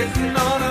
sitting on a